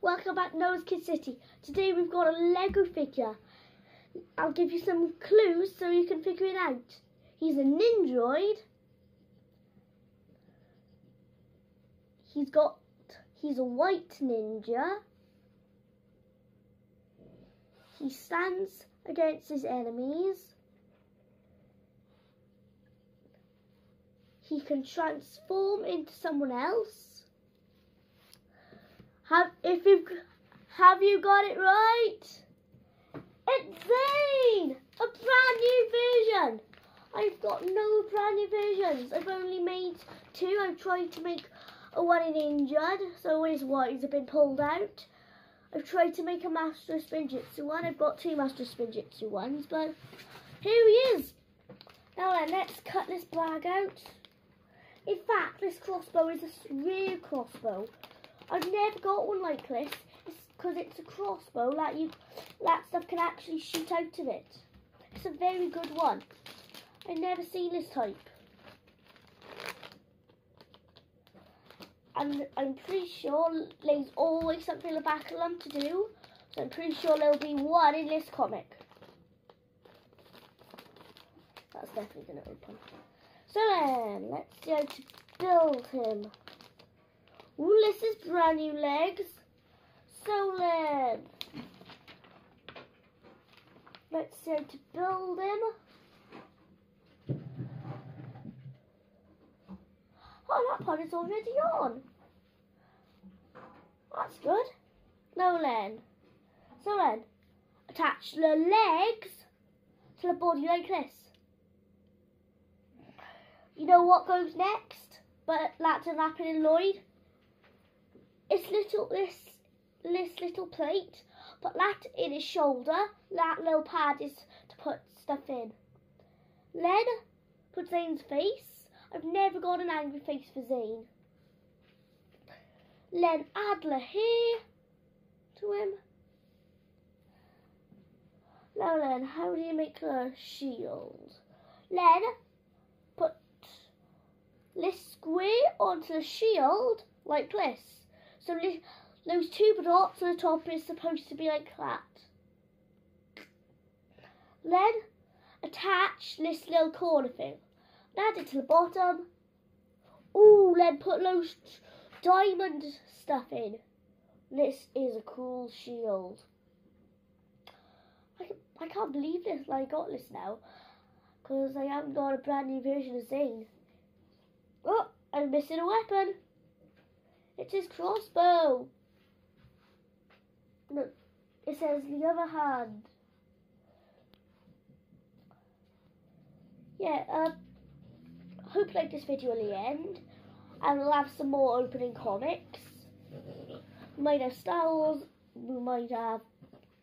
welcome back to Noah's Kids City. Today we've got a Lego figure. I'll give you some clues so you can figure it out. He's a Nindroid. He's got, he's a white ninja. He stands against his enemies. He can transform into someone else. Have if you have you got it right? It's Zane! A brand new version! I've got no brand new versions. I've only made two. I've tried to make a one in injured, so his wires have been pulled out. I've tried to make a Master Spinjitzu one. I've got two Master Spinjitzu ones, but here he is. Now then, let's cut this bag out. In fact, this crossbow is a real crossbow. I've never got one like this. It's because it's a crossbow that you that stuff can actually shoot out of it. It's a very good one. I've never seen this type. And I'm pretty sure there's always something in the back of them to do. So I'm pretty sure there'll be one in this comic. That's definitely going to open. So then, let's go to build him. This is brand new legs. So let's how to build him. Oh, that part is already on. That's good. No then. So then, attach the legs to the body like this. You know what goes next? But that's an happen in Lloyd. It's little this this little plate. but that in his shoulder. That little pad is to put stuff in. Then put Zane's face. I've never got an angry face for Zane. Then Adler here to him. Now then, how do you make a shield? Then put this square onto the shield like this. So those two dots on the top is supposed to be like that. Then attach this little corner thing. Add it to the bottom. Ooh, then put those diamond stuff in. This is a cool shield. I, I can't believe this. I got this now. Because I haven't got a brand new version of Zane. Oh, I'm missing a weapon. It's his crossbow. Look, it says the other hand. Yeah, uh, hope you like this video at the end. And we'll have some more opening comics. We might have Star Wars, we might have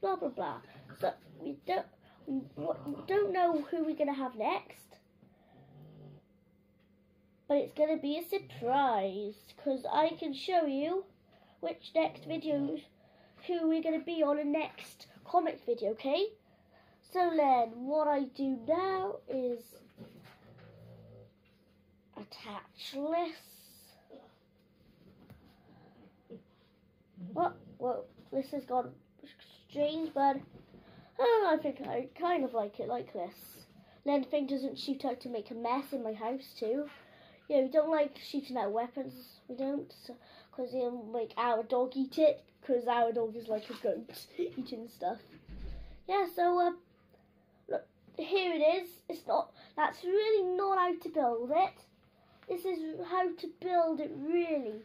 blah blah blah. So we don't we don't know who we're gonna have next. But it's gonna be a surprise because I can show you which next videos who we're gonna be on a next comic video, okay? So then what I do now is attach this. What? well, this has gone strange, but oh, I think I kind of like it like this. Then thing doesn't shoot out to make a mess in my house too. Yeah, we don't like shooting out weapons. We don't, because so, it'll make our dog eat it. Because our dog is like a goat eating stuff. Yeah, so uh, look, here it is. It's not. That's really not how to build it. This is how to build it really.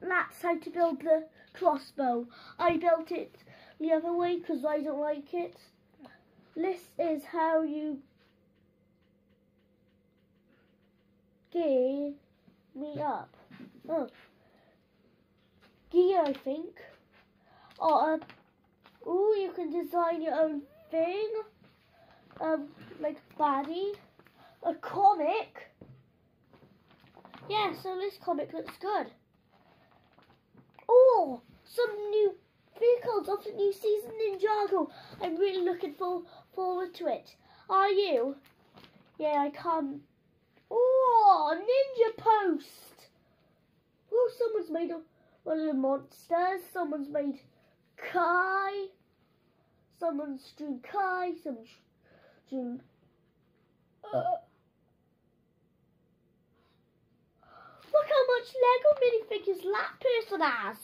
That's how to build the crossbow. I built it the other way because I don't like it. This is how you gear me up. Oh. Gear, I think. Oh, uh, ooh, you can design your own thing. Um, like baddie. A comic. Yeah, so this comic looks good. Oh, some new vehicles of the new season Ninjago. I'm really looking for, forward to it. Are you? Yeah, I can't. Oh, ninja post. Oh, someone's made a one of the monsters. Someone's made Kai. Someone's drew Kai. Someone's drew. Uh, look how much Lego minifigures that person has.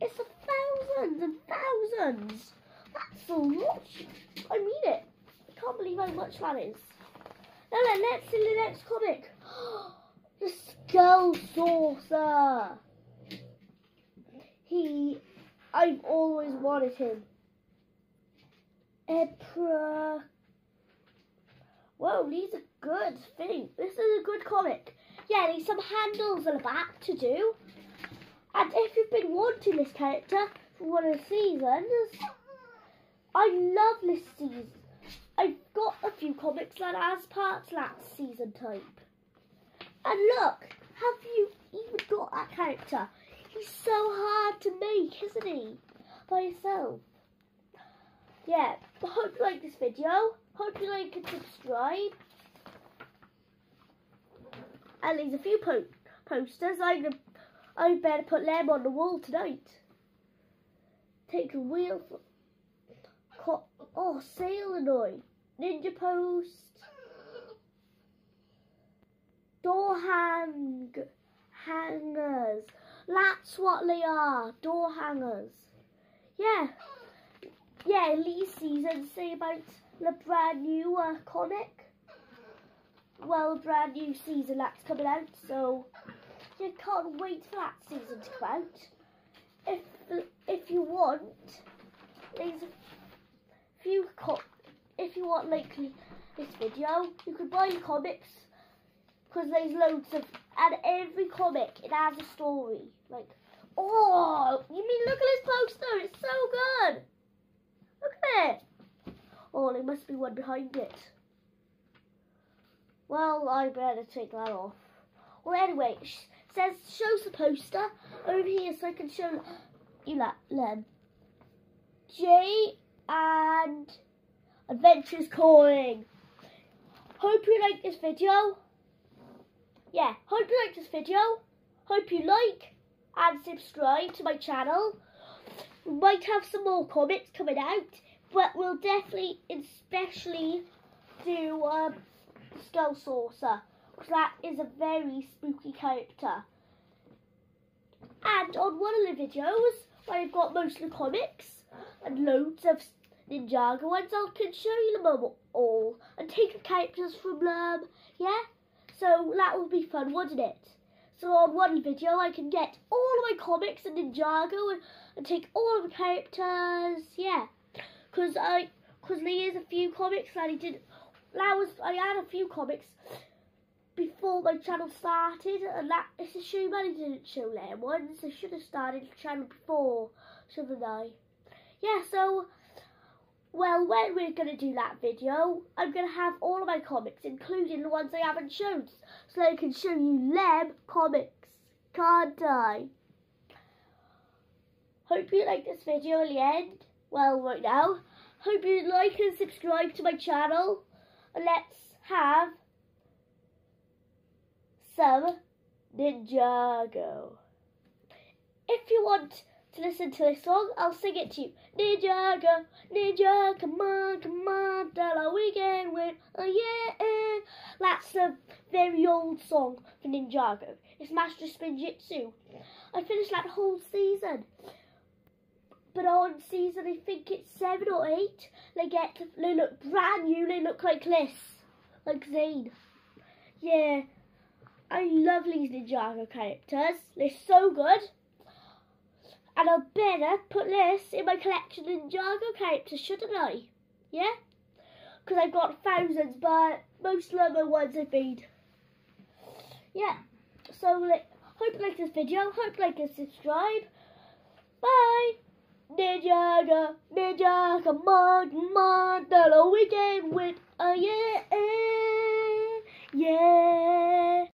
It's a thousands and thousands. That's so much. I mean it. I can't believe how much that is. Now let's see the next comic. the Skull Sorcerer. He, I've always wanted him. Emperor. Whoa, these are good things. This is a good comic. Yeah, there's some handles on the back to do. And if you've been wanting this character for one of the seasons, I love this season. I've got a few comics that has parts that season type. And look, have you even got that character? He's so hard to make, isn't he? By yourself. Yeah, I hope you like this video. Hope you like and subscribe. And there's a few po posters. I'm gonna, I better put them on the wall tonight. Take a wheel. For, oh, Sailor Ninja Post. Door hang hangers. That's what they are. Door hangers. Yeah. Yeah, Lee season say about the brand new uh, comic. Well, brand new season that's coming out, so you can't wait for that season to come out. If if you want, there's a few co if you want like this video, you can buy the comics because there's loads of and every comic it has a story. Like, oh, you mean look at this poster? It's so good. Look at it. Oh, there must be one behind it. Well, I better take that off. Well, anyway, it says shows the poster over here so I can show you that Lem. J and Adventures Calling. Hope you like this video. Yeah, hope you like this video. Hope you like and subscribe to my channel. We might have some more comics coming out, but we'll definitely, especially do um, Skull Sorcerer, because that is a very spooky character. And on one of the videos, I've got most of the comics and loads of Ninjago ones, I can show you them all and take the characters from them, yeah? So that would be fun, wouldn't it? So on one video I can get all my comics and Ninjago and, and take all the characters, yeah. Because I, because there is a few comics that I did, that was, I had a few comics before my channel started and that, it's a shame I didn't show them ones. I should have started the channel before, shouldn't I? Yeah, so well, when we're going to do that video, I'm going to have all of my comics, including the ones I haven't shown, so I can show you them comics, can't I? Hope you like this video at the end. Well, right now. Hope you like and subscribe to my channel. And let's have some Ninjago. If you want to listen to this song, I'll sing it to you. Ninjago, Ninja, come on, come on, Della, we can win, oh yeah. That's a very old song for Ninjago. It's Master Spinjitzu. I finished that whole season. But on season, I think it's seven or eight, they get, they look brand new, they look like this, like Zane. Yeah, I love these Ninjago characters. They're so good. And I better put this in my collection of Ninjago characters, shouldn't I? Yeah? Because I've got thousands, but most of them are ones I've made. Yeah. So, like, hope you like this video. Hope you like and subscribe. Bye. Ninjago, Ninjago, come on, the weekend with, uh, yeah, yeah.